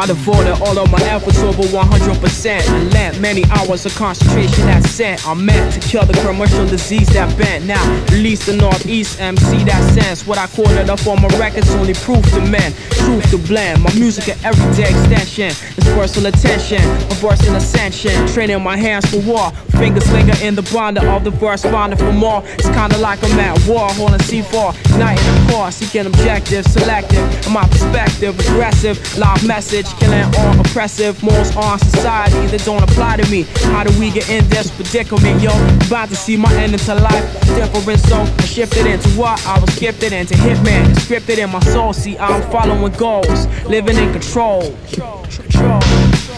I devoted all of my efforts over 100% and lent many hours of concentration that sent. I'm meant to kill the commercial disease that bent. Now, release the Northeast MC that sense. What I quoted up on my records only proof to men, truth to blend. My music an everyday extension. It's personal attention, a verse in ascension. Training my hands for war, fingers linger in the bonder of the verse, finding for more. It's kinda like I'm at war, holding C4, uniting the core, seeking objective, selective. In my perspective, aggressive, loud message, killing all oppressive morals on society that don't apply to me. How do we get in this predicament, yo? About to see my end into life different, so I shifted into what I was gifted into hitman, scripted in my soul. See, I'm following goals, living in control.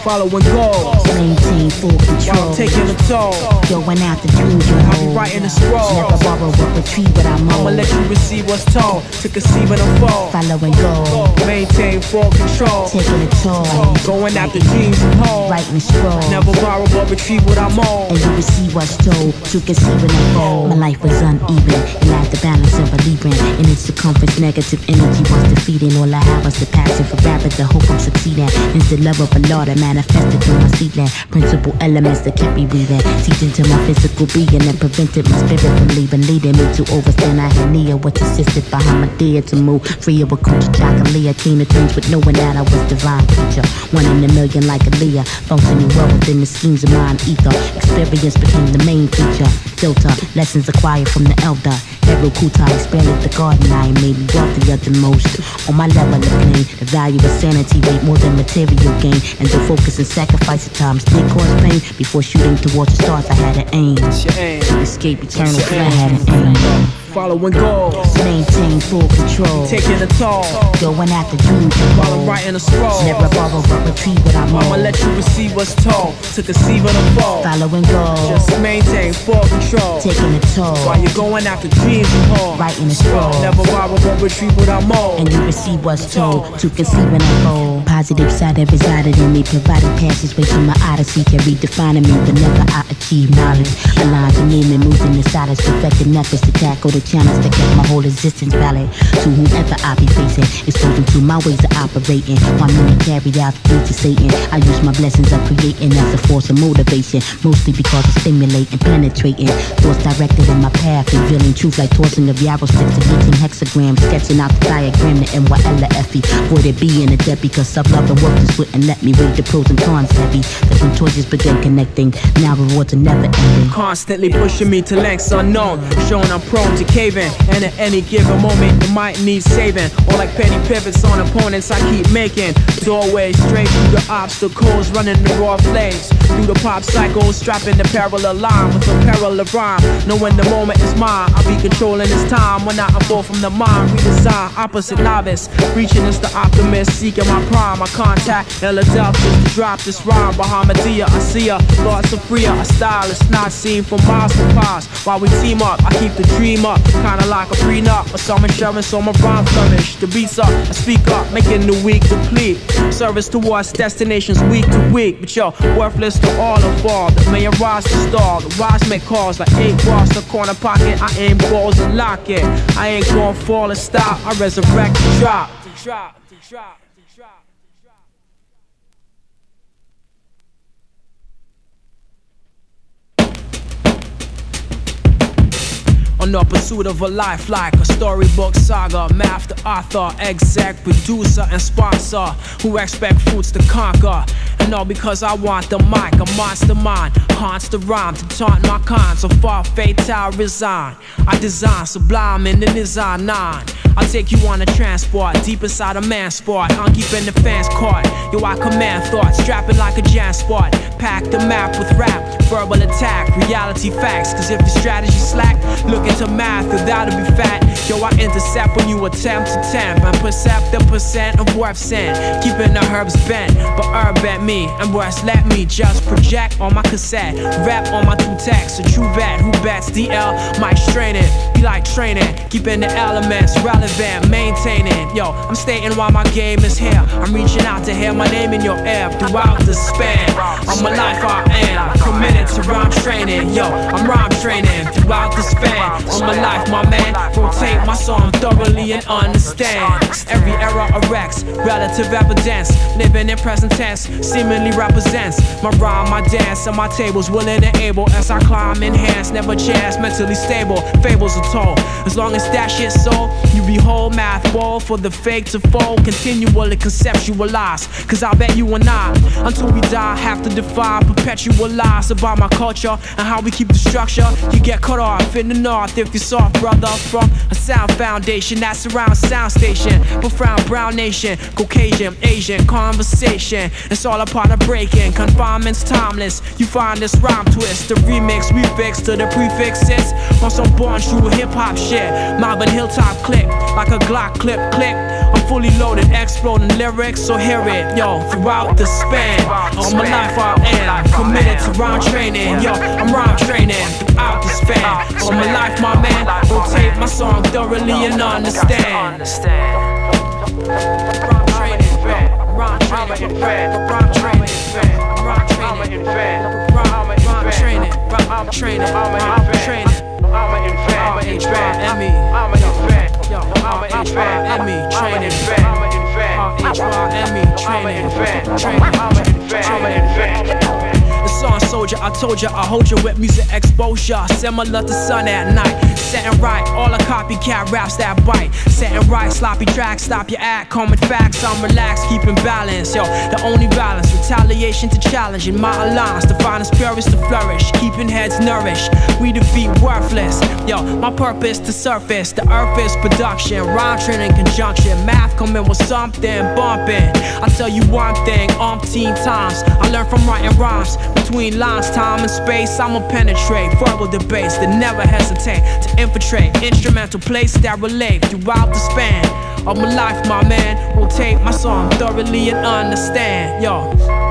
Following goals, Maintain full control. I'm taking a toll. Going out the dreams you I'll be hold. writing a scroll. Never borrow but retrieve what I'm I'ma let you receive what's told to conceive and unfold. Following goal, Maintain full control. taking a toll. Going after dreams you hold. Writing a scroll. Never borrow but retrieve what I'm on. And you receive what's told to conceive and unfold. My life was uneven and lacked the balance of a Libran. In its circumference, negative energy was defeating. All I have was the passion for rapid, the hope of succeeding. It's the love of a law that manifested through my seedling. Principal elements that kept me breathing. Teaching to my physical being and prevented my spirit from leaving. Leading me to overstand I had near what assisted behind my dear to move. Free of a culture, chocolate. Came to terms with knowing that I was divine creature. One in a million like Aaliyah. Functioning well within the schemes of mind ether. Experience became the main feature. Filter, lessons acquired from the elder. Every Kutai expanded the garden I made me wealthier than most. On my level of pain, the value of sanity weighed more than material gain. And the focus and sacrifice at times did cause pain. Before shooting towards the stars, I had an aim. It's your aim. To escape eternal flame, I had an aim. Following goals. Maintain full control. Taking a toll. Going after dreams While I'm writing a scroll. Never borrow but retrieve what I'm I'ma let you receive what's told to conceive and unfold. Following goals. Just maintain full control. Taking a toll. While you're going after dreams you hold. Writing a scroll. Never borrow but retrieve what I'm on. and you receive what's told to conceive and unfold. Positive side that resided in me, providing passageway to my odyssey, can redefining me whenever I achieve knowledge. Aligned to me and moving the silence, perfecting methods to tackle the challenge that kept my whole existence valid. To whomever I be facing, exposing to my ways of operating. While many carried out the of Satan, I use my blessings of creating as a force of motivation, mostly because it's stimulating, penetrating. Thoughts directed in my path, revealing truth like tossing of yarrow sticks and hexagrams, sketching out the diagram, the NYLFE. Be in a debt because self love and work just wouldn't let me weigh the pros and cons heavy. When choices began connecting. Now rewards are never ending. Constantly pushing me to lengths unknown, showing I'm prone to caving. And at any given moment, you might need saving. Or like penny pivots on opponents, I keep making doorways straight through the obstacles, running the raw flames. Through the pop cycle, strapping the parallel line with a parallel rhyme. Knowing the moment is mine, I'll be controlling this time. When I unfold from the mind, we redesign, opposite novice. Reaching is the optimist, seeking my prime. I contact Philadelphia to drop this rhyme. Bahamadia, I see her. Thoughts are freer, a style is not seen from miles to miles. While we team up, I keep the dream up. Kinda like a prenup, but some insurance on my rhyme flourish. The beats up, I speak up, making the weak deplete. Service towards destinations week to week. But yo, worthless to all involved. The mayor rise to stall. The rise make calls like eight bars to corner pocket. I aim balls and lock it. I ain't gonna fall and stop. I resurrect the drop. Drop. On the pursuit of a life like a storybook saga. Math the author, exec, producer, and sponsor. Who expect fruits to conquer. And all because I want the mic, a monster mind. Haunts the rhyme to taunt my kind. So far, fatal resign. I design sublime in the design nine. I'll take you on a transport deep inside a man's sport. I'm keeping the fans caught. Yo, I command thoughts, strapping like a jam spot. Pack the map with rap, verbal attack, reality facts. Cause if the strategy slack, look into math, without to be fat. Yo, I intercept when you attempt to tempt and percept the percent of worth sent. Keeping the herbs bent, but herb at me and worse, let me just project on my cassette. Rap on my two texts, a true vet who bets DL might strain it. Be like training, keeping the elements relevant, relevant, maintaining. Yo, I'm stating why my game is here. I'm reaching out to hear my name in your air throughout the span. I'm a life I am, committed to rhyme training. Yo, I'm rhyme training throughout the span. I'm a life, my man. Rotate my song thoroughly and understand. Every era erects, relative evidence. Living in present tense, seemingly represents my rhyme, my dance, and my tables willing and able as I climb enhanced. Never chance, mentally stable. Fables are told. As long as that shit's sold, you be behold math ball for the fake to fall continually conceptualize. Cause I bet you and I, until we die, have to define perpetual lies about my culture and how we keep the structure. You get cut off in the north if you're soft, brother. From a sound foundation that surrounds sound station. Profound brown nation, Caucasian, Asian conversation. It's all a part of breaking. Confinement's timeless. You find this rhyme twist, the remix we fix to the prefixes. On some born true hip hop shit. Marvin Hilltop click, like a Glock clip click. I'm fully loaded, exploding lyrics, so hear it, yo, throughout the span. All my life I am committed to rhyme training, yo, I'm rhyme training throughout the span. All my life, my man, rotate my song thoroughly and understand. Rhyme training, rhyme training, rhyme training, rhyme training, rhyme training, rhyme training, rhyme training. I'm an invent, I'm an Emmy. I'm an invent, yo, I'm an invent, Emmy training, I'm an invent, I'm an invent, training, training, I'm an invent, I'm an invent. Song soldier, I told ya, I hold you with music exposure, similar to sun at night. Setting right, all the copycat raps that bite. Setting right, sloppy tracks, stop your act, common facts. I'm relaxed, keeping balance, yo. The only balance, retaliation to challenge. In my alliance, the finest purest to flourish, keeping heads nourished. We defeat worthless, yo. My purpose to surface, the earth is production, rhyme training conjunction. Math coming with something bumping. I tell you one thing, umpteen times. I learn from writing rhymes. Between lines, time and space, I'ma penetrate verbal debates that never hesitate to infiltrate instrumental place that relate throughout the span of my life, my man. Rotate my song thoroughly and understand, yo.